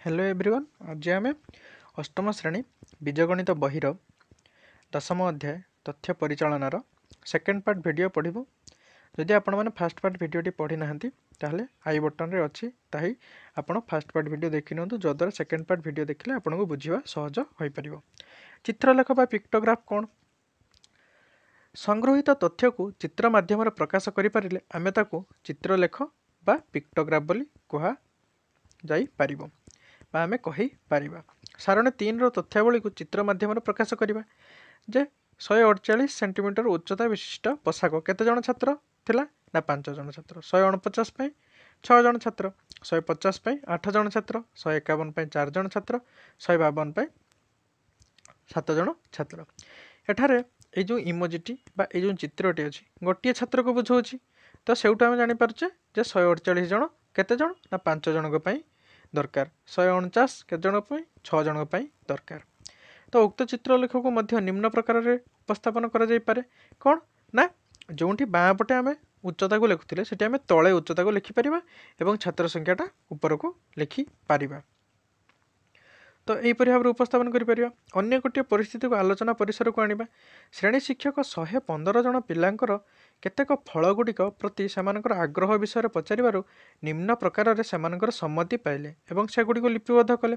Hello everyone ଆଜି ଆମେ ଅଷ୍ଟମ ଶ୍ରେଣୀ ବୀଜଗଣିତ ବହିର ଦଶମ ଅଧ୍ୟାୟ ତଥ୍ୟ ପରିଚାଳନାର ସେକେଣ୍ଡ ପାର୍ଟ ଭିଡ଼ିଓ ପଢ଼ିବୁ। ଯଦି ଆପଣମାନେ ଫାଷ୍ଟ ପାର୍ଟ ଭିଡ଼ିଓଟି ପଢ଼ିନାହାନ୍ତି ତାହେଲେ ଆଇ ବଟନରେ ଅଛି ତାହି ଆପଣ ଫାଷ୍ଟ ପାର୍ଟ ଭିଡ଼ିଓ ଦେଖିନିଅନ୍ତୁ ଯଦ୍ୱାରା ସେକେଣ୍ଡ ପାର୍ଟ ଭିଡ଼ିଓ ଦେଖିଲେ ଆପଣଙ୍କୁ ବୁଝିବା ସହଜ ହୋଇପାରିବ। ଚିତ୍ରଲେଖ ବା ପିକ୍ଟୋଗ୍ରାଫ କ'ଣ? ସଂଗୃହୀତ ତଥ୍ୟକୁ ଚିତ୍ର ମାଧ୍ୟମରେ ପ୍ରକାଶ କରିପାରିଲେ ଆମେ ତାକୁ ଚିତ୍ରଲେଖ ବା ପିକ୍ଟୋଗ୍ରାଫ ବୋଲି କୁହାଯାଇପାରିବ। ବା ଆମେ କହିପାରିବା। ସାରଣୀ ତିନିର ତଥ୍ୟାବଳୀକୁ ଚିତ୍ର ମାଧ୍ୟମରେ ପ୍ରକାଶ କରିବା ଯେ ଶହେ ଅଡ଼ଚାଳିଶ ସେଣ୍ଟିମିଟର ଉଚ୍ଚତା ବିଶିଷ୍ଟ ପୋଷାକ କେତେ ଜଣ ଛାତ୍ର ଥିଲା? ନା ପାଞ୍ଚ ଜଣ ଛାତ୍ର। ଶହେ ଅଣପଚାଶ ପାଇଁ ଛଅ ଜଣ ଛାତ୍ର। ଶହେ ପଚାଶ ପାଇଁ ଆଠ ଜଣ ଛାତ୍ର। ଶହେ ଏକାବନ ପାଇଁ ଚାରି ଜଣ ଛାତ୍ର। ଶହେ ବାବନ ପାଇଁ ସାତ ଜଣ ଛାତ୍ର। ଏଠାରେ ଏଇ ଯେଉଁ ଇମୋଜିଟି ବା ଏଇ ଯେଉଁ ଚିତ୍ରଟି ଅଛି ଗୋଟିଏ ଛାତ୍ରକୁ ବୁଝାଉଛି। ତ ସେଇଠୁ ଆମେ ଜାଣିପାରୁଛେ ଯେ ଶହେ ଅଡ଼ଚାଳିଶ ଜଣ କେତେ ଜଣ? ନା ପାଞ୍ଚ ଜଣଙ୍କ ପାଇଁ ଦରକାର। ଶହେ ଅଣଚାଶ କେତେ ଜଣଙ୍କ ପାଇଁ? ଛଅ ଜଣଙ୍କ ପାଇଁ ଦରକାର। ତ ଉକ୍ତ ଚିତ୍ରଲେଖକୁ ମଧ୍ୟ ନିମ୍ନ ପ୍ରକାରରେ ଉପସ୍ଥାପନ କରାଯାଇପାରେ। କ'ଣ? ନା ଯେଉଁଠି ବାଁ ପଟେ ଆମେ ଉଚ୍ଚତାକୁ ଲେଖୁଥିଲେ ସେଠି ଆମେ ତଳେ ଉଚ୍ଚତାକୁ ଲେଖିପାରିବା ଏବଂ ଛାତ୍ର ସଂଖ୍ୟାଟା ଉପରକୁ ଲେଖିପାରିବା। ତ ଏହିପରି ଭାବରେ ଉପସ୍ଥାପନ କରିପାରିବା। ଅନ୍ୟ ଗୋଟିଏ ପରିସ୍ଥିତିକୁ ଆଲୋଚନା ପରିସରକୁ ଆଣିବା। ଶ୍ରେଣୀ ଶିକ୍ଷକ ଶହେ ପନ୍ଦର ଜଣ ପିଲାଙ୍କର କେତେକ ଫଳଗୁଡ଼ିକ ପ୍ରତି ସେମାନଙ୍କର ଆଗ୍ରହ ବିଷୟରେ ପଚାରିବାରୁ ନିମ୍ନ ପ୍ରକାରରେ ସେମାନଙ୍କର ସମ୍ମତି ପାଇଲେ ଏବଂ ସେଗୁଡ଼ିକୁ ଲିପିବଦ୍ଧ କଲେ।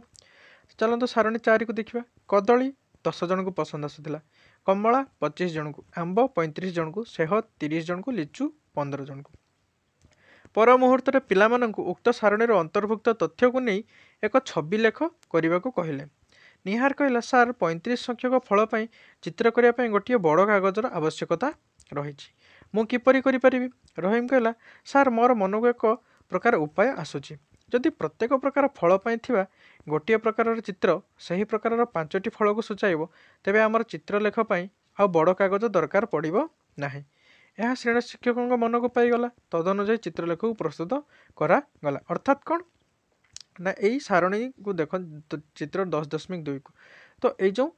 ଚାଲନ୍ତୁ ସାରଣୀ ଚାରିକୁ ଦେଖିବା। କଦଳୀ ଦଶ ଜଣଙ୍କୁ ପସନ୍ଦ ଆସୁଥିଲା। କମଳା ପଚିଶ ଜଣଙ୍କୁ। ଆମ୍ବ ପଇଁତିରିଶ ଜଣଙ୍କୁ। ସେହ ତିରିଶ ଜଣଙ୍କୁ। ଲିଚୁ ପନ୍ଦର ଜଣଙ୍କୁ। ପର ମୁହୂର୍ତ୍ତରେ ପିଲାମାନଙ୍କୁ ଉକ୍ତ ସାରଣୀର ଅନ୍ତର୍ଭୁକ୍ତ ତଥ୍ୟକୁ ନେଇ ଏକ ଛବି ଲେଖ କରିବାକୁ କହିଲେ। ନିହାର କହିଲା ସାର୍ ପଇଁତିରିଶ ସଂଖ୍ୟକ ଫଳ ପାଇଁ ଚିତ୍ର କରିବା ପାଇଁ ଗୋଟିଏ ବଡ଼ କାଗଜର ଆବଶ୍ୟକତା ରହିଛି। ମୁଁ କିପରି କରିପାରିବି? ରହିମ କହିଲା ସାର୍ ମୋର ମନକୁ ଏକ ପ୍ରକାର ଉପାୟ ଆସୁଛି। ଯଦି ପ୍ରତ୍ୟେକ ପ୍ରକାର ଫଳ ପାଇଁ ଥିବା ଗୋଟିଏ ପ୍ରକାରର ଚିତ୍ର ସେହି ପ୍ରକାରର ପାଞ୍ଚଟି ଫଳକୁ ସୂଚାଇବ ତେବେ ଆମର ଚିତ୍ରଲେଖ ପାଇଁ ଆଉ ବଡ଼ କାଗଜ ଦରକାର ପଡ଼ିବ ନାହିଁ ଏହା ଶ୍ରେଣୀ ଶିକ୍ଷକଙ୍କ ମନକୁ ପାଇଗଲା। ତଦନୁଯାୟୀ ଚିତ୍ରଲେଖକୁ ପ୍ରସ୍ତୁତ କରାଗଲା। ଅର୍ଥାତ୍ କ'ଣ? ନା ଏଇ ସାରଣୀକୁ ଦେଖ ଚିତ୍ର ଦଶ ଦଶମିକ ଦୁଇକୁ। ତ ଏଇ ଯେଉଁ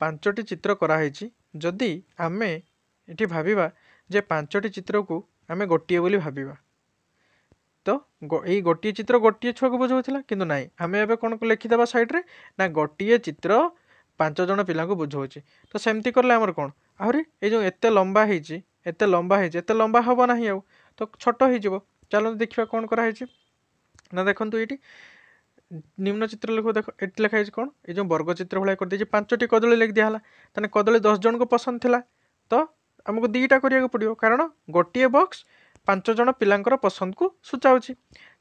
ପାଞ୍ଚଟି ଚିତ୍ର କରାହେଇଛି ଯଦି ଆମେ ଏଠି ଭାବିବା ଯେ ପାଞ୍ଚଟି ଚିତ୍ରକୁ ଆମେ ଗୋଟିଏ ବୋଲି ଭାବିବା। ତ ଏଇ ଗୋଟିଏ ଚିତ୍ର ଗୋଟିଏ ଛୁଆକୁ ବୁଝାଉଥିଲା କିନ୍ତୁ ନାହିଁ ଆମେ ଏବେ କ'ଣ ଲେଖିଦେବା ସାଇଡ଼୍ରେ? ନା ଗୋଟିଏ ଚିତ୍ର ପାଞ୍ଚ ଜଣ ପିଲାଙ୍କୁ ବୁଝାଉଛି ତ ସେମିତି କଲେ ଆମର କ'ଣ? ଆହୁରି ଏଇ ଯେଉଁ ଏତେ ଲମ୍ବା ହେଇଛି ଏତେ ଲମ୍ବା ହେଇଛି ଏତେ ଲମ୍ବା ହେବ ନାହିଁ ଆଉ। ତ ଛୋଟ ହେଇଯିବ। ଚାଲନ୍ତୁ ଦେଖିବା କ'ଣ କରାହେଇଛି ନା ଦେଖନ୍ତୁ ଏଇଠି। ନିମ୍ନ ଚିତ୍ର ଲେଖ ଦେଖ ଏଠି ଲେଖା ହେଇଛି କ'ଣ? ଏଇ ଯେଉଁ ବର୍ଗ ଚିତ୍ର ଭଳିଆ କରିଦେଇଛି ପାଞ୍ଚଟି କଦଳୀ ଲେଖି ଦିଆହେଲା। ତାହେଲେ କଦଳୀ ଦଶ ଜଣଙ୍କୁ ପସନ୍ଦ ଥିଲା। ତ ଆମକୁ ଦୁଇଟା କରିବାକୁ ପଡ଼ିବ। କାରଣ ଗୋଟିଏ ବକ୍ସ ପାଞ୍ଚ ଜଣ ପିଲାଙ୍କର ପସନ୍ଦକୁ ସୂଚାଉଛି।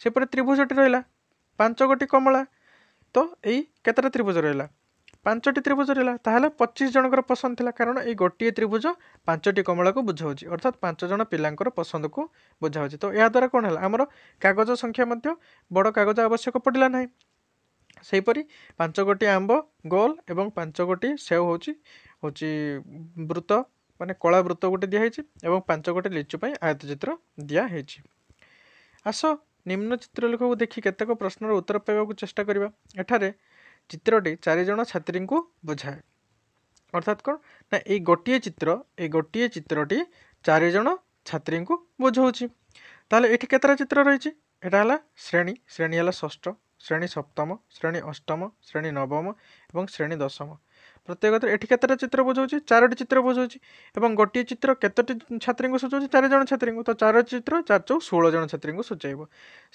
ସେପରି ତ୍ରିଭୁଜଟି ରହିଲା ପାଞ୍ଚ ଗୋଟି କମଳା। ତ ଏଇ କେତେଟା ତ୍ରିଭୁଜ ରହିଲା? ପାଞ୍ଚଟି ତ୍ରିଭୁଜ ରହିଲା। ତାହେଲେ ପଚିଶ ଜଣଙ୍କର ପସନ୍ଦ ଥିଲା। କାରଣ ଏଇ ଗୋଟିଏ ତ୍ରିଭୁଜ ପାଞ୍ଚଟି କମଳାକୁ ବୁଝାଉଛି। ଅର୍ଥାତ୍ ପାଞ୍ଚ ଜଣ ପିଲାଙ୍କର ପସନ୍ଦକୁ ବୁଝାଉଛି। ତ ଏହାଦ୍ୱାରା କ'ଣ ହେଲା? ଆମର କାଗଜ ସଂଖ୍ୟା ମଧ୍ୟ ବଡ଼ କାଗଜ ଆବଶ୍ୟକ ପଡ଼ିଲା ନାହିଁ। ସେହିପରି ପାଞ୍ଚ ଗୋଟି ଆମ୍ବ ଗୋଲ ଏବଂ ପାଞ୍ଚ ଗୋଟି ସେଓ ହେଉଛି ହେଉଛି ବୃତ ମାନେ କଳା ବୃତ ଗୋଟେ ଦିଆହେଇଛି ଏବଂ ପାଞ୍ଚ ଗୋଟି ଲିଚୁ ପାଇଁ ଆୟତ ଚିତ୍ର ଦିଆହେଇଛି। ଆସ ନିମ୍ନ ଚିତ୍ରଲେଖକୁ ଦେଖି କେତେକ ପ୍ରଶ୍ନର ଉତ୍ତର ପାଇବାକୁ ଚେଷ୍ଟା କରିବା। ଏଠାରେ ଚିତ୍ରଟି ଚାରିଜଣ ଛାତ୍ରୀଙ୍କୁ ବୁଝାଏ। ଅର୍ଥାତ୍ କ'ଣ? ନା ଏଇ ଗୋଟିଏ ଚିତ୍ର ଏଇ ଗୋଟିଏ ଚିତ୍ରଟି ଚାରିଜଣ ଛାତ୍ରୀଙ୍କୁ ବୁଝାଉଛି। ତାହେଲେ ଏଠି କେତେଟା ଚିତ୍ର ରହିଛି? ଏଇଟା ହେଲା ଶ୍ରେଣୀ। ଶ୍ରେଣୀ ହେଲା ଷଷ୍ଠ ଶ୍ରେଣୀ ସପ୍ତମ ଶ୍ରେଣୀ ଅଷ୍ଟମ ଶ୍ରେଣୀ ନବମ ଏବଂ ଶ୍ରେଣୀ ଦଶମ। ପ୍ରତ୍ୟେକ ଏଠି କେତେଟା ଚିତ୍ର ବୁଝାଉଛି ଚାରୋଟି ଚିତ୍ର ବୁଝାଉଛି ଏବଂ ଗୋଟିଏ ଚିତ୍ର କେତୋଟି ଛାତ୍ରୀଙ୍କୁ ସୂଚାଉଛି? ଚାରି ଜଣ ଛାତ୍ରୀଙ୍କୁ। ତ ଚାରୋଟି ଚିତ୍ର ଚାରି ଚଉ ଷୋହଳ ଜଣ ଛାତ୍ରୀଙ୍କୁ ସୂଚାଇବ।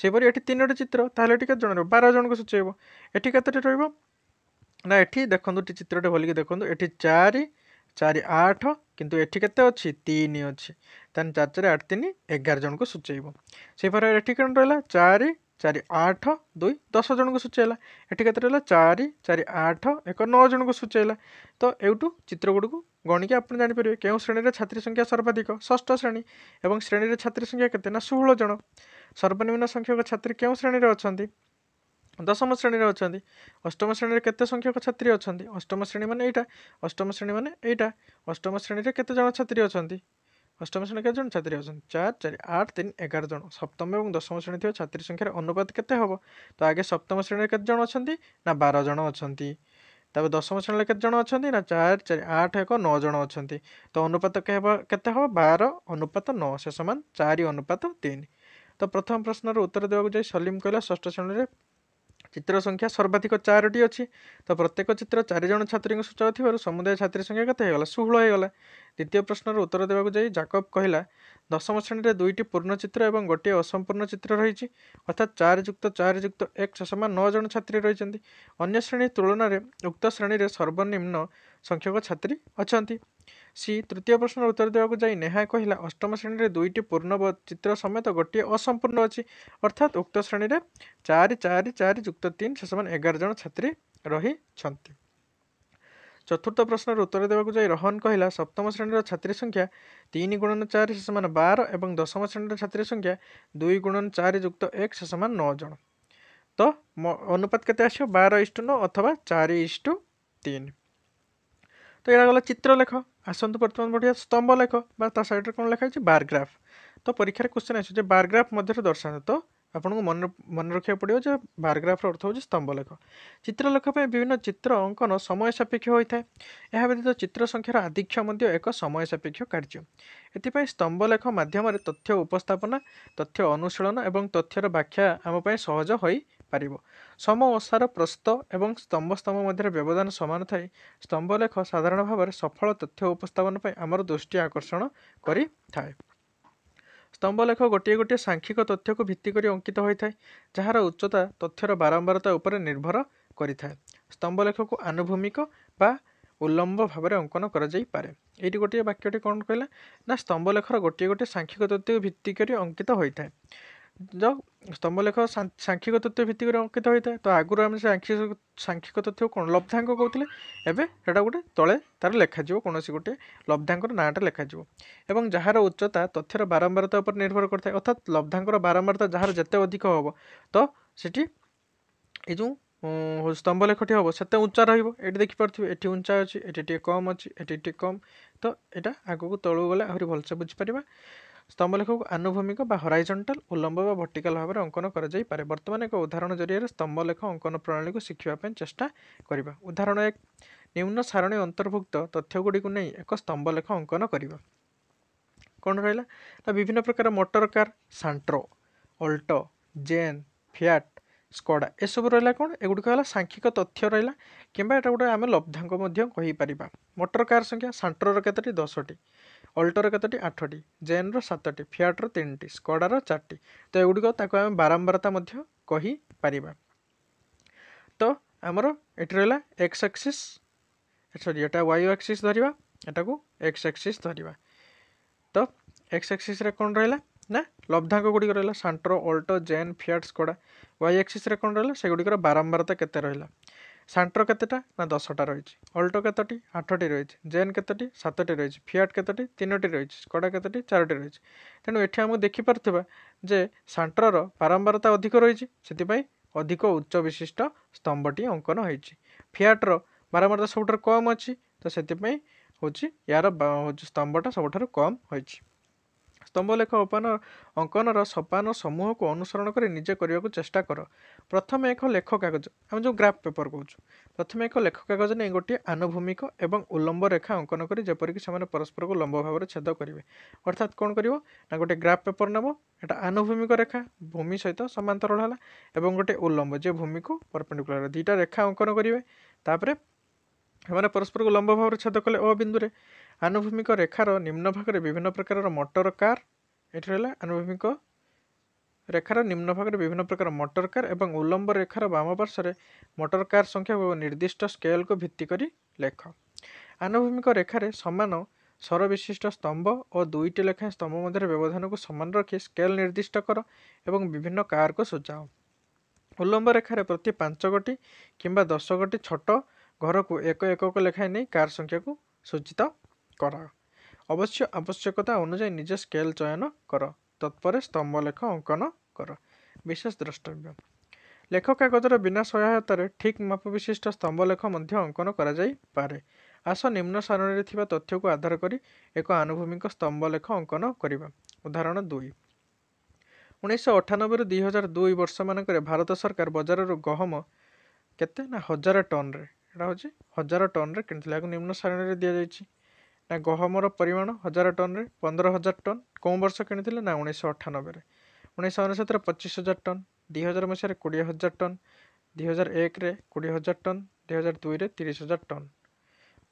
ସେହିପରି ଏଠି ତିନୋଟି ଚିତ୍ର ତାହେଲେ ଏଠି କେତେ ଜଣ ରହିବ? ବାର ଜଣଙ୍କୁ ସୂଚାଇବ। ଏଠି କେତେଟି ରହିବ? ନା ଏଠି ଦେଖନ୍ତୁ ଚିତ୍ରଟେ ଭଲିକି ଦେଖନ୍ତୁ। ଏଠି ଚାରି ଚାରି ଆଠ କିନ୍ତୁ ଏଠି କେତେ ଅଛି? ତିନି ଅଛି। ତାହେଲେ ଚାରି ଚାରି ଆଠ ତିନି ଏଗାର ଜଣଙ୍କୁ ସୂଚାଇବ। ସେହିପରି ଏଠି କ'ଣ ରହିଲା? ଚାରି ଚାରି ଆଠ ଦୁଇ ଦଶ ଜଣଙ୍କୁ ସୂଚାଇଲା ଏଠି କେତେ ରହିଲା ଚାରି ଚାରି ଆଠ ଏକ ନଅ ଜଣଙ୍କୁ ସୂଚାଇଲା ତ ଏଇଠୁ ଚିତ୍ରଗୁଡ଼ିକୁ ଗଣିକି ଆପଣ ଜାଣିପାରିବେ କେଉଁ ଶ୍ରେଣୀରେ ଛାତ୍ରୀ ସଂଖ୍ୟା ସର୍ବାଧିକ? ଷଷ୍ଠ ଶ୍ରେଣୀ। ଏବଂ ଶ୍ରେଣୀରେ ଛାତ୍ରୀ ସଂଖ୍ୟା କେତେ ନା ଷୋହଳ ଜଣ? ସର୍ବନିମ୍ନ ସଂଖ୍ୟକ ଛାତ୍ରୀ କେଉଁ ଶ୍ରେଣୀରେ ଅଛନ୍ତି? ଦଶମ ଶ୍ରେଣୀରେ ଅଛନ୍ତି। ଅଷ୍ଟମ ଶ୍ରେଣୀରେ କେତେ ସଂଖ୍ୟକ ଛାତ୍ରୀ ଅଛନ୍ତି? ଅଷ୍ଟମ ଶ୍ରେଣୀ ମାନେ ଏଇଟା ଅଷ୍ଟମ ଶ୍ରେଣୀ ମାନେ ଏଇଟା ଅଷ୍ଟମ ଶ୍ରେଣୀରେ କେତେ ଜଣ ଛାତ୍ରୀ ଅଛନ୍ତି? অষ্টম শ্রেণি কেজন ছাত্রী অছেন চার, চারি, আট, তিন, এগার জন। সপ্তম এবং দশম শ্রেণি থাকা ছাত্রী সংখ্যার অনুপাত কেতে হব? তো আগে সপ্তম শ্রেণির কত জন অনেক না বার জন অনেক তারপরে দশম শ্রেণির কত জন অনেক না চার, চারি, আট, এক, ন জন অনেক তো অনুপাত কেতে হব? বার, অনুপাত ন, সে সমান চারি, অনুপাত তিন। তো প্রথম প্রশ্নর উত্তর দেওয়া যাই সলিম কহিলা ষষ্ঠ শ্রেণির ଚିତ୍ର ସଂଖ୍ୟା ସର୍ବାଧିକ ଚାରୋଟି ଅଛି। ତ ପ୍ରତ୍ୟେକ ଚିତ୍ର ଚାରି ଜଣ ଛାତ୍ରୀଙ୍କୁ ସୂଚାଉ ଥିବାରୁ ସମୁଦାୟ ଛାତ୍ରୀ ସଂଖ୍ୟା କେତେ ହେଇଗଲା? ଷୋହଳ ହେଇଗଲା। ଦ୍ୱିତୀୟ ପ୍ରଶ୍ନର ଉତ୍ତର ଦେବାକୁ ଯାଇ ଜାକବ କହିଲା ଦଶମ ଶ୍ରେଣୀରେ ଦୁଇଟି ପୂର୍ଣ୍ଣ ଚିତ୍ର ଏବଂ ଗୋଟିଏ ଅସମ୍ପୂର୍ଣ୍ଣ ଚିତ୍ର ରହିଛି। ଅର୍ଥାତ୍ ଚାରି ଯୁକ୍ତ ଚାରି ଯୁକ୍ତ ଏକ ସମାନ ନଅ ଜଣ ଛାତ୍ରୀ ରହିଛନ୍ତି। ଅନ୍ୟ ଶ୍ରେଣୀ ତୁଳନାରେ ଉକ୍ତ ଶ୍ରେଣୀରେ ସର୍ବନିମ୍ନ ସଂଖ୍ୟକ ଛାତ୍ରୀ ଅଛନ୍ତି। ସି ତୃତୀୟ ପ୍ରଶ୍ନର ଉତ୍ତର ଦେବାକୁ ଯାଇ ନେହା କହିଲା ଅଷ୍ଟମ ଶ୍ରେଣୀରେ ଦୁଇଟି ପୂର୍ଣ୍ଣ ଚିତ୍ର ସମେତ ଗୋଟିଏ ଅସମ୍ପୂର୍ଣ୍ଣ ଅଛି। ଅର୍ଥାତ୍ ଉକ୍ତ ଶ୍ରେଣୀରେ ଚାରି ଚାରି ଚାରି ଯୁକ୍ତ ତିନି ସେ ସମାନ ଏଗାର ଜଣ ଛାତ୍ରୀ ରହିଛନ୍ତି। ଚତୁର୍ଥ ପ୍ରଶ୍ନର ଉତ୍ତର ଦେବାକୁ ଯାଇ ରୋହନ କହିଲା ସପ୍ତମ ଶ୍ରେଣୀର ଛାତ୍ରୀ ସଂଖ୍ୟା ତିନି ଗୁଣନ ଚାରି ସେ ସମାନ ବାର ଏବଂ ଦଶମ ଶ୍ରେଣୀର ଛାତ୍ରୀ ସଂଖ୍ୟା ଦୁଇ ଗୁଣନ ଚାରି ଯୁକ୍ତ ଏକ ସେ ସମାନ ନଅ ଜଣ। ତ ଅନୁପାତ କେତେ ଆସିବ? ବାର ଇଷ୍ଟୁ ନଅ ଅଥବା ଚାରି ଇଷ୍ଟୁ ତିନି। ତ ଏଇଟା ଗଲା ଚିତ୍ର ଲେଖ। ଆସନ୍ତୁ ବର୍ତ୍ତମାନ ବଢ଼ିଆ ସ୍ତମ୍ଭ ଲେଖ ବା ତା ସାଇଡ଼୍ରେ କ'ଣ ଲେଖା ହେଇଛି? ବାରଗ୍ରାଫ ତ ପରୀକ୍ଷାରେ କ୍ୱେଶ୍ଚନ୍ ଆସିବ ଯେ ବାରଗ୍ରାଫ ମଧ୍ୟରେ ଦର୍ଶାନ୍ତୁ। ତ ଆପଣଙ୍କୁ ମନେ ମନେ ରଖିବାକୁ ପଡ଼ିବ ଯେ ବାରଗ୍ରାଫର ଅର୍ଥ ହେଉଛି ସ୍ତମ୍ଭ ଲେଖ। ଚିତ୍ରଲେଖ ପାଇଁ ବିଭିନ୍ନ ଚିତ୍ର ଅଙ୍କନ ସମୟ ସାପେକ୍ଷ ହୋଇଥାଏ। ଏହା ବ୍ୟତୀତ ଚିତ୍ର ସଂଖ୍ୟାର ଆଧିକ୍ୟ ମଧ୍ୟ ଏକ ସମୟ ସାପେକ୍ଷ କାର୍ଯ୍ୟ। ଏଥିପାଇଁ ସ୍ତମ୍ଭ ଲେଖ ମାଧ୍ୟମରେ ତଥ୍ୟ ଉପସ୍ଥାପନା ତଥ୍ୟ ଅନୁଶୀଳନ ଏବଂ ତଥ୍ୟର ବ୍ୟାଖ୍ୟା ଆମ ପାଇଁ ସହଜ ହୋଇପାରିବ ସମ ଓସାର ପ୍ରସ୍ତ ଏବଂ ସ୍ତମ୍ଭ ସ୍ତମ୍ଭ ମଧ୍ୟରେ ବ୍ୟବଧାନ ସମାନ ଥାଏ ସ୍ତମ୍ଭ ଲେଖ ସାଧାରଣ ଭାବରେ ସଫଳ ତଥ୍ୟ ଉପସ୍ଥାପନ ପାଇଁ ଆମର ଦୃଷ୍ଟି ଆକର୍ଷଣ କରିଥାଏ। ସ୍ତମ୍ଭଲେଖ ଗୋଟିଏ ଗୋଟିଏ ସାଂଖ୍ୟିକ ତଥ୍ୟକୁ ଭିତ୍ତି କରି ଅଙ୍କିତ ହୋଇଥାଏ ଯାହାର ଉଚ୍ଚତା ତଥ୍ୟର ବାରମ୍ବାରତା ଉପରେ ନିର୍ଭର କରିଥାଏ। ସ୍ତମ୍ଭଲେଖକୁ ଆନୁଭୂମିକ ବା ଉଲ୍ଲମ୍ବ ଭାବରେ ଅଙ୍କନ କରାଯାଇପାରେ। ଏଇଠି ଗୋଟିଏ ବାକ୍ୟଟି କ'ଣ କହିଲା? ନା ସ୍ତମ୍ଭଲେଖର ଗୋଟିଏ ଗୋଟିଏ ସାଂଖ୍ୟିକ ତଥ୍ୟକୁ ଭିତ୍ତି କରି ଅଙ୍କିତ ହୋଇଥାଏ। ଯେଉଁ ସ୍ତମ୍ଭଲେଖ ସାଂଖ୍ୟିକ ତଥ୍ୟ ଭିତ୍ତିକରେ ଅଙ୍କିତ ହୋଇଥାଏ। ତ ଆଗରୁ ଆମେ ସେ ସାଂଖ୍ୟିକ ତଥ୍ୟକୁ କ'ଣ ଲବ୍ଧାଙ୍କ କହୁଥିଲେ? ଏବେ ସେଟା ଗୋଟେ ତଳେ ତାର ଲେଖାଯିବ କୌଣସି ଗୋଟେ ଲବ୍ଧାଙ୍କର ନାଁଟା ଲେଖାଯିବ। ଏବଂ ଯାହାର ଉଚ୍ଚତା ତଥ୍ୟର ବାରମ୍ବାରତା ଉପରେ ନିର୍ଭର କରିଥାଏ ଅର୍ଥାତ୍ ଲବ୍ଧାଙ୍କର ବାରମ୍ବାରତା ଯାହାର ଯେତେ ଅଧିକ ହେବ ତ ସେଠି ଏ ଯେଉଁ ସ୍ତମ୍ଭ ଲେଖଟି ହେବ ସେତେ ଉଞ୍ଚା ରହିବ। ଏଠି ଦେଖିପାରୁଥିବେ ଏଠି ଉଞ୍ଚା ଅଛି ଏଠି ଟିକେ କମ୍ ଅଛି ଏଠି ଟିକେ କମ୍। ତ ଏଇଟା ଆଗକୁ ତଳକୁ ଗଲେ ଆହୁରି ଭଲସେ ବୁଝିପାରିବା। ସ୍ତମ୍ଭଲେଖକୁ ଆନୁଭୂମିକ ବା ହରାଇଜଣ୍ଟାଲ ଉଲ୍ଲମ୍ବ ବା ଭର୍ଟିକାଲ ଭାବରେ ଅଙ୍କନ କରାଯାଇପାରେ। ବର୍ତ୍ତମାନ ଏକ ଉଦାହରଣ ଜରିଆରେ ସ୍ତମ୍ଭଲେଖ ଅଙ୍କନ ପ୍ରଣାଳୀକୁ ଶିଖିବା ପାଇଁ ଚେଷ୍ଟା କରିବା। ଉଦାହରଣ ଏକ ନିମ୍ନ ସାରଣୀ ଅନ୍ତର୍ଭୁକ୍ତ ତଥ୍ୟଗୁଡ଼ିକୁ ନେଇ ଏକ ସ୍ତମ୍ଭଲେଖ ଅଙ୍କନ କରିବା। କ'ଣ ରହିଲା? ନା ବିଭିନ୍ନ ପ୍ରକାର motor car Santro Alto Zen Fiat Skoda ଏସବୁ ରହିଲା କ'ଣ? ଏଗୁଡ଼ିକ ହେଲା ସାଂଖ୍ୟିକ ତଥ୍ୟ ରହିଲା କିମ୍ବା ଏଇଟା ଗୋଟେ ଆମେ ଲବ୍ଧାଙ୍କ ମଧ୍ୟ କହିପାରିବା। ମୋଟର କାର୍ ସଂଖ୍ୟା ସାଣ୍ଟ୍ରୋର କେତୋଟି? ଦଶଟି। ଅଲ୍ଟୋର କେତୋଟି ଆଠଟି ଜେନ୍ର ସାତଟି ଫିଆଟ୍ର ତିନିଟି ସ୍କଡ଼ାର ଚାରିଟି। ତ ଏଗୁଡ଼ିକ ତାକୁ ଆମେ ବାରମ୍ବାରତା ମଧ୍ୟ କହିପାରିବା। ତ ଆମର ଏଠି ରହିଲା ଏକ୍ସ ଆକ୍ସିସ୍ ସରି ଏଟା ୱାଇ ଆକ୍ସିସ୍ ଧରିବା ଏଟାକୁ ଏକ୍ସ ଆକ୍ସିସ୍ ଧରିବା। ତ ଏକ୍ସ ଆକ୍ସିସ୍ରେ କ'ଣ ରହିଲା ନା ଲବ୍ଧାଙ୍କ ଗୁଡ଼ିକ ରହିଲା Santro Alto Zen Fiat Skoda. Y ଆକ୍ସିସ୍ରେ କ'ଣ ରହିଲା ସେଗୁଡ଼ିକର ବାରମ୍ବାରତା କେତେ ରହିଲା? ସାଣ୍ଟ୍ର କେତେଟା? ନା ଦଶଟା ରହିଛି। ଅଲ୍ଟୋ କେତୋଟି? ଆଠଟି ରହିଛି। ଜେନ୍ କେତୋଟି? ସାତଟି ରହିଛି। ଫିଆଟ୍ କେତୋଟି? ତିନୋଟି ରହିଛି। ସ୍କଡ଼ା କେତୋଟି? ଚାରୋଟି ରହିଛି। ତେଣୁ ଏଠି ଆମକୁ ଦେଖିପାରୁଥିବା ଯେ ସାଣ୍ଟ୍ରର ବାରମ୍ବାରତା ଅଧିକ ରହିଛି ସେଥିପାଇଁ ଅଧିକ ଉଚ୍ଚ ବିଶିଷ୍ଟ ସ୍ତମ୍ଭଟି ଅଙ୍କନ ହୋଇଛି। ଫିଆଟ୍ର ବାରମ୍ବାରତା ସବୁଠାରୁ କମ୍ ଅଛି ତ ସେଥିପାଇଁ ହେଉଛି ଏହାର ହେଉଛି ସ୍ତମ୍ଭଟା ସବୁଠାରୁ କମ୍ ହୋଇଛି। ସ୍ତମ୍ଭଲେଖ ଉପାନ ଅଙ୍କନର ସୋପାନ ସମୂହକୁ ଅନୁସରଣ କରି ନିଜେ କରିବାକୁ ଚେଷ୍ଟା କର। ପ୍ରଥମେ ଏକ ଲେଖ କାଗଜ ଆମେ ଯେଉଁ ଗ୍ରାଫ୍ ପେପର କହୁଛୁ ପ୍ରଥମେ ଏକ ଲେଖ କାଗଜ ନେଇ ଗୋଟିଏ ଆନୁଭୂମିକ ଏବଂ ଉଲ୍ଲମ୍ବ ରେଖା ଅଙ୍କନ କରି ଯେପରିକି ସେମାନେ ପରସ୍ପରକୁ ଲମ୍ବ ଭାବରେ ଛେଦ କରିବେ। ଅର୍ଥାତ୍ କ'ଣ କରିବ? ନା ଗୋଟେ ଗ୍ରାଫ୍ ପେପର ନେବ ଏଇଟା ଆନୁଭୂମିକ ରେଖା ଭୂମି ସହିତ ସମାନ୍ତରାଳ ହେଲା ଏବଂ ଗୋଟେ ଉଲ୍ଲମ୍ବ ଯେ ଭୂମିକୁ ପରପେଣ୍ଡିକୁଲାର ଦୁଇଟା ରେଖା ଅଙ୍କନ କରିବେ। ତାପରେ ସେମାନେ ପରସ୍ପରକୁ ଲମ୍ବ ଭାବରେ ଛେଦ କଲେ ଓ ବିନ୍ଦୁରେ ଆନୁଭୂମିକ ରେଖାର ନିମ୍ନ ଭାଗରେ ବିଭିନ୍ନ ପ୍ରକାରର ମଟର କାର୍ ଏଠି ରହିଲା ଆନୁଭୂମିକ ରେଖାର ନିମ୍ନ ଭାଗରେ ବିଭିନ୍ନ ପ୍ରକାର ମଟର କାର୍ ଏବଂ ଉଲ୍ଲମ୍ବ ରେଖାର ବାମ ପାର୍ଶ୍ୱରେ ମଟର କାର୍ ସଂଖ୍ୟା ନିର୍ଦ୍ଦିଷ୍ଟ ସ୍କେଲକୁ ଭିତ୍ତି କରି ଲେଖ। ଆନୁଭୂମିକ ରେଖାରେ ସମାନ ସ୍ୱର ବିଶିଷ୍ଟ ସ୍ତମ୍ଭ ଓ ଦୁଇଟି ଲେଖାଏଁ ସ୍ତମ୍ଭ ମଧ୍ୟରେ ବ୍ୟବଧାନକୁ ସମାନ ରଖି ସ୍କେଲ ନିର୍ଦ୍ଦିଷ୍ଟ କର ଏବଂ ବିଭିନ୍ନ କାର୍କୁ ସୂଚାଅ। ଉଲ୍ଲମ୍ବ ରେଖାରେ ପ୍ରତି ପାଞ୍ଚ ଗୋଟି କିମ୍ବା ଦଶ ଗୋଟି ଛୋଟ ଘରକୁ ଏକ ଏକକ ଲେଖାଏଁ ନେଇ କାର୍ ସଂଖ୍ୟାକୁ ସୂଚିତ କର। ଅବଶ୍ୟ ଆବଶ୍ୟକତା ଅନୁଯାୟୀ ନିଜେ ସ୍କେଲ୍ ଚୟନ କର। ତତ୍ପରେ ସ୍ତମ୍ଭଲେଖ ଅଙ୍କନ କର। ବିଶେଷ ଦ୍ରଷ୍ଟବ୍ୟ। ଲେଖ କାଗଜର ବିନା ସହାୟତାରେ ଠିକ୍ ମାପ ବିଶିଷ୍ଟ ସ୍ତମ୍ଭଲେଖ ମଧ୍ୟ ଅଙ୍କନ କରାଯାଇପାରେ। ଆସ ନିମ୍ନ ସାରଣୀରେ ଥିବା ତଥ୍ୟକୁ ଆଧାର କରି ଏକ ଆନୁଭୂମିକ ସ୍ତମ୍ଭଲେଖ ଅଙ୍କନ କରିବା। ଉଦାହରଣ ଦୁଇ। ଉଣେଇଶହ ଅଠାନବେରୁ ଦୁଇ ହଜାର ଦୁଇ ବର୍ଷମାନଙ୍କରେ ଭାରତ ସରକାର ବଜାରରୁ ଗହମ କେତେ ନା ହଜାର ଟନ୍ରେ ଏଇଟା ହେଉଛି ହଜାର ଟନ୍ରେ କିଣିଥିଲେ। ଏହାକୁ ନିମ୍ନ ସାରଣୀରେ ଦିଆଯାଇଛି। ନା ଗହମର ପରିମାଣ ହଜାର ଟନ୍ରେ ପନ୍ଦର ହଜାର ଟନ୍ କେଉଁ ବର୍ଷ କିଣିଥିଲେ? ନା ଉଣେଇଶହ ଅଠାନବେରେ। ଉଣେଇଶହ ଅନେଶ୍ୱତରେ ପଚିଶ ହଜାର ଟନ୍ ଦୁଇ ହଜାର ମସିହାରେ କୋଡ଼ିଏ ହଜାର ଟନ୍ ଦୁଇହଜାର ଏକରେ କୋଡ଼ିଏ ହଜାର ଟନ୍ ଦୁଇହଜାର ଦୁଇରେ ତିରିଶ ହଜାର ଟନ୍।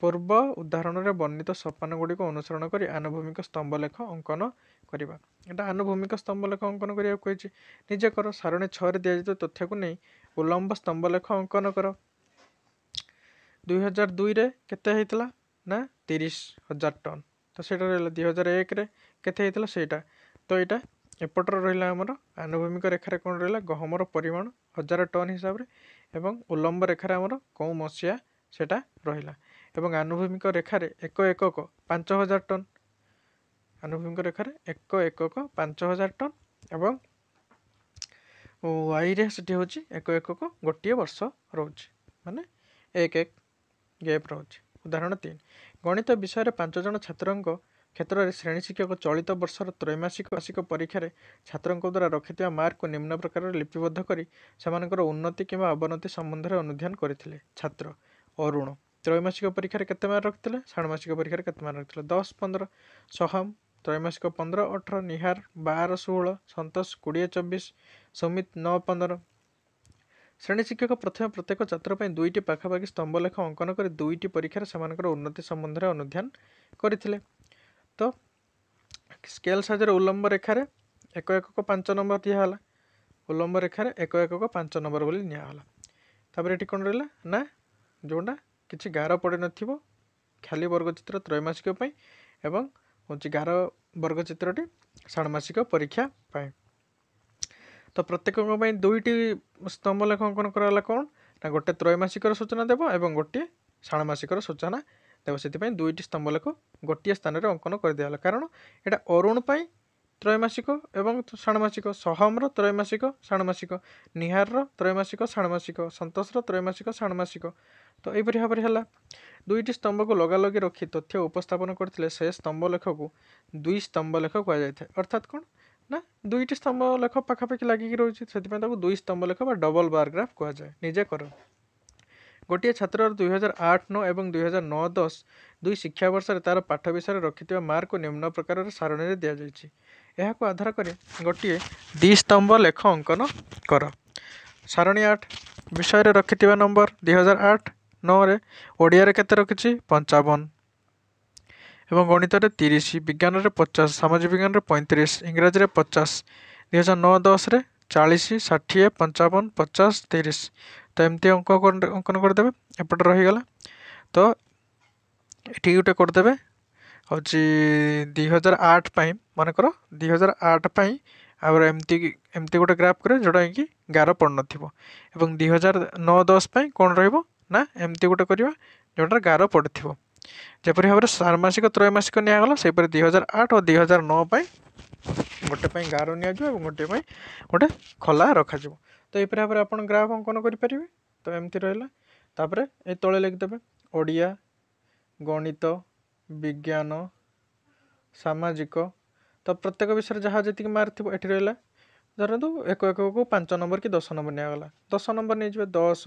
ପୂର୍ବ ଉଦାହରଣରେ ବର୍ଣ୍ଣିତ ସୋପାନଗୁଡ଼ିକୁ ଅନୁସରଣ କରି ଆନୁଭୂମିକ ସ୍ତମ୍ଭଲେଖ ଅଙ୍କନ କରିବା। ଏଇଟା ଆନୁଭୂମିକ ସ୍ତମ୍ଭଲେଖ ଅଙ୍କନ କରିବାକୁ କହିଛି ନିଜେ କର ସାରଣୀ ଛଅରେ ଦିଆଯାଇଥିବା ତଥ୍ୟକୁ ନେଇ ଉଲମ୍ବ ସ୍ତମ୍ଭଲେଖ ଅଙ୍କନ କର। ଦୁଇହଜାର ଦୁଇରେ କେତେ ହେଇଥିଲା? ନା ତିରିଶ ହଜାର ଟନ୍। ତ ସେଇଟା ରହିଲା ଦୁଇହଜାର ଏକରେ କେତେ ହେଇଥିଲା ସେଇଟା? ତ ଏଇଟା ଏପଟର ରହିଲା ଆମର ଆନୁଭୂମିକ ରେଖାରେ କ'ଣ ରହିଲା? ଗହମର ପରିମାଣ ହଜାର ଟନ୍ ହିସାବରେ ଏବଂ ଉଲମ୍ବ ରେଖାରେ ଆମର କେଉଁ ମସିହା ସେଇଟା ରହିଲା। ଏବଂ ଆନୁଭୂମିକ ରେଖାରେ ଏକ ଏକକ ପାଞ୍ଚ ହଜାର ଟନ୍। ଆନୁଭୂମିକ ରେଖାରେ ଏକ ଏକକ ପାଞ୍ଚ ହଜାର ଟନ୍ ଏବଂ ୱାଇରେ ସେଠି ହେଉଛି ଏକ ଏକକ ଗୋଟିଏ ବର୍ଷ ରହୁଛି। ମାନେ ଏକ ଏକ। ଗ୍ୟାପ୍ ରହୁଛି। ଉଦାହରଣ ତିନି। ଗଣିତ ବିଷୟରେ ପାଞ୍ଚ ଜଣ ଛାତ୍ରଙ୍କ କ୍ଷେତ୍ରରେ ଶ୍ରେଣୀ ଶିକ୍ଷକ ଚଳିତ ବର୍ଷର ତ୍ରୈମାସିକ ମାସିକ ପରୀକ୍ଷାରେ ଛାତ୍ରଙ୍କ ଦ୍ୱାରା ରଖିଥିବା ମାର୍କକୁ ନିମ୍ନ ପ୍ରକାରରେ ଲିପିବଦ୍ଧ କରି ସେମାନଙ୍କର ଉନ୍ନତି କିମ୍ବା ଅବନତି ସମ୍ବନ୍ଧରେ ଅନୁଧ୍ୟାନ କରିଥିଲେ। ଛାତ୍ର। ଅରୁଣ। ତ୍ରୈମାସିକ ପରୀକ୍ଷାରେ କେତେ ମାର୍କ ରଖିଥିଲେ? ଷାଣ୍ମାସିକ ପରୀକ୍ଷାରେ କେତେ ମାର୍କ ରଖିଥିଲେ? ଦଶ ପନ୍ଦର। ସହମ। ତ୍ରୈମାସିକ ପନ୍ଦର ଅଠର। ନିହାର। ବାର ଷୋହଳ। ସନ୍ତୋଷ। କୋଡ଼ିଏ ଚବିଶ। ସୁମିତ। ନଅ ପନ୍ଦର। ଶ୍ରେଣୀ ଶିକ୍ଷକ ପ୍ରଥମେ ପ୍ରତ୍ୟେକ ଛାତ୍ର ପାଇଁ ଦୁଇଟି ପାଖାପାଖି ସ୍ତମ୍ଭଲେଖ ଅଙ୍କନ କରି ଦୁଇଟି ପରୀକ୍ଷାରେ ସେମାନଙ୍କର ଉନ୍ନତି ସମ୍ବନ୍ଧରେ ଅନୁଧ୍ୟାନ କରିଥିଲେ। ତ ସ୍କେଲ ସାହାଯ୍ୟରେ ଉଲମ୍ବ ରେଖାରେ ଏକ ଏକକ ପାଞ୍ଚ ନମ୍ବର ଦିଆହେଲା। ଉଲମ୍ବ ରେଖାରେ ଏକ ଏକକ ପାଞ୍ଚ ନମ୍ବର ବୋଲି ନିଆହେଲା। ତାପରେ ଏଠି କ'ଣ ରହିଲା? ନା ଯେଉଁଟା କିଛି ଗାର ପଡ଼ିନଥିବ ଖାଲି ବର୍ଗଚିତ୍ର ତ୍ରୈମାସିକ ପାଇଁ ଏବଂ ହେଉଛି ଗାର ବର୍ଗଚିତ୍ରଟି ଷାଣ୍ମାସିକ ପରୀକ୍ଷା ପାଇଁ। ତ ପ୍ରତ୍ୟେକଙ୍କ ପାଇଁ ଦୁଇଟି ସ୍ତମ୍ଭ ଲେଖ ଅଙ୍କନ କରାଗଲା କ'ଣ? ନା ଗୋଟେ ତ୍ରୈମାସିକର ସୂଚନା ଦେବ ଏବଂ ଗୋଟିଏ ଷାଣ୍ମାସିକର ସୂଚନା ଦେବ। ସେଥିପାଇଁ ଦୁଇଟି ସ୍ତମ୍ଭ ଲେଖ ଗୋଟିଏ ସ୍ଥାନରେ ଅଙ୍କନ କରିଦିଆଗଲା କାରଣ ଏଇଟା ଅରୁଣ ପାଇଁ ତ୍ରୈମାସିକ ଏବଂ ଷାଣ୍ମାସିକ ସହମର ତ୍ରୈମାସିକ ଷାଣ୍ମାସିକ ନିହାରର ତ୍ରୈମାସିକ ଷାଣ୍ମାସିକ ସନ୍ତୋଷର ତ୍ରୈମାସିକ ଷାଣ୍ମାସିକ। ତ ଏହିପରି ଭାବରେ ହେଲା। ଦୁଇଟି ସ୍ତମ୍ଭକୁ ଲଗାଲଗି ରଖି ତଥ୍ୟ ଉପସ୍ଥାପନ କରିଥିଲେ ସେ ସ୍ତମ୍ଭ ଲେଖକୁ ଦୁଇ ସ୍ତମ୍ଭ ଲେଖ କୁହାଯାଇଥାଏ। ଅର୍ଥାତ୍ କ'ଣ? ନା ଦୁଇଟି ସ୍ତମ୍ଭ ଲେଖ ପାଖାପାଖି ଲାଗିକି ରହୁଛି ସେଥିପାଇଁ ତାକୁ ଦୁଇ ସ୍ତମ୍ଭ ଲେଖ ବା ଡବଲ ବାର ଗ୍ରାଫ କୁହାଯାଏ। ନିଜେ କର। ଗୋଟିଏ ଛାତ୍ରର ଦୁଇହଜାର ଆଠ ନଅ ଏବଂ ଦୁଇହଜାର ନଅ ଦଶ ଦୁଇ ଶିକ୍ଷାବର୍ଷରେ ତା'ର ପାଠ ବିଷୟରେ ରଖିଥିବା ମାର୍କକୁ ନିମ୍ନ ପ୍ରକାରର ସାରଣୀରେ ଦିଆଯାଇଛି। ଏହାକୁ ଆଧାର କରି ଗୋଟିଏ ଦ୍ୱିସ୍ତମ୍ଭ ଲେଖ ଅଙ୍କନ କର। ସାରଣୀ ଆଠ ବିଷୟରେ ରଖିଥିବା ନମ୍ବର ଦୁଇହଜାର ଆଠ ନଅରେ ଓଡ଼ିଆରେ କେତେ ରଖିଛି? ପଞ୍ଚାବନ। ଏବଂ ଗଣିତରେ ତିରିଶ ବିଜ୍ଞାନରେ ପଚାଶ ସାମାଜିକ ବିଜ୍ଞାନରେ ପଇଁତିରିଶ ଇଂରାଜୀରେ ପଚାଶ ଦୁଇହଜାର ନଅ ଦଶରେ ଚାଳିଶ ଷାଠିଏ ପଞ୍ଚାବନ ପଚାଶ ତିରିଶ ତ ଏମିତି ଅଙ୍କ ଅଙ୍କନ କରିଦେବେ ଏପଟେ ରହିଗଲା ତ ଏଠି ଗୋଟେ କରିଦେବେ ହେଉଛି ଦୁଇ ହଜାର ଆଠ ପାଇଁ ମନେକର ଦୁଇ ହଜାର ଆଠ ପାଇଁ ଆଉ ଏମିତି ଏମିତି ଗୋଟେ ଗ୍ରାଫ୍ କରିବେ ଯେଉଁଟାକି ଗାର ପଡ଼ିନଥିବ ଏବଂ ଦୁଇ ହଜାର ନଅ ଦଶ ପାଇଁ କ'ଣ ରହିବ ନା ଏମିତି ଗୋଟେ କରିବା ଯେଉଁଟାରେ ଗାର ପଡ଼ିଥିବ ଯେପରି ଭାବରେ ଷାଣ୍ମାସିକ ତ୍ରୈମାସିକ ନିଆଗଲା ସେହିପରି ଦୁଇ ହଜାର ଆଠ ଓ ଦୁଇ ହଜାର ନଅ ପାଇଁ ଗୋଟେ ପାଇଁ ଗାର ନିଆଯିବ ଏବଂ ଗୋଟିଏ ପାଇଁ ଗୋଟେ ଖୋଲା ରଖାଯିବ। ତ ଏହିପରି ଭାବରେ ଆପଣ ଗ୍ରାଫ ଅଙ୍କନ କରିପାରିବେ। ତ ଏମିତି ରହିଲା। ତାପରେ ଏ ତଳେ ଲେଖିଦେବେ ଓଡ଼ିଆ ଗଣିତ ବିଜ୍ଞାନ ସାମାଜିକ। ତ ପ୍ରତ୍ୟେକ ବିଷୟରେ ଯାହା ଯେତିକି ମାର୍କ ଥିବ ଏଠି ରହିଲା। ଧରନ୍ତୁ ଏକ ଏକକୁ ପାଞ୍ଚ ନମ୍ବର କି ଦଶ ନମ୍ବର ନିଆଗଲା। ଦଶ ନମ୍ବର ନେଇଯିବେ ଦଶ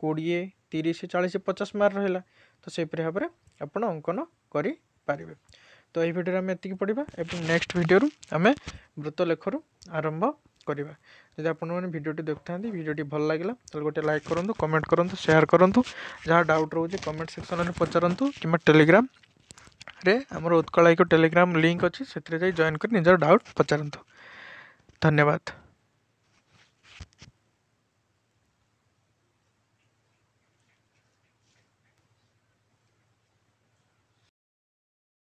କୋଡ଼ିଏ ତିରିଶ ଚାଳିଶ ପଚାଶ ମାର୍କ ରହିଲା। ତ ସେହିପରି ଭାବରେ ଆପଣ ଅଙ୍କନ କରିପାରିବେ। ତ ଏହି ଭିଡ଼ିଓରେ ଆମେ ଏତିକି ପଢ଼ିବା ଏବଂ ନେକ୍ସଟ ଭିଡ଼ିଓରୁ ଆମେ ବୃତ୍ତ ଲେଖରୁ ଆରମ୍ଭ କରିବା। ଯଦି ଆପଣମାନେ ଭିଡ଼ିଓଟି ଦେଖୁଥାନ୍ତି ଭିଡ଼ିଓଟି ଭଲ ଲାଗିଲା ତାହେଲେ ଗୋଟେ ଲାଇକ୍ କରନ୍ତୁ କମେଣ୍ଟ କରନ୍ତୁ ସେୟାର କରନ୍ତୁ। ଯାହା ଡାଉଟ୍ ରହୁଛି କମେଣ୍ଟ ସେକ୍ସନରେ ପଚାରନ୍ତୁ କିମ୍ବା ଟେଲିଗ୍ରାମରେ ଆମର ଉତ୍କଳାୟିକ ଟେଲିଗ୍ରାମ ଲିଙ୍କ୍ ଅଛି ସେଥିରେ ଯାଇ ଜଏନ୍ କରି ନିଜର ଡାଉଟ୍ ପଚାରନ୍ତୁ। ଧନ୍ୟବାଦ।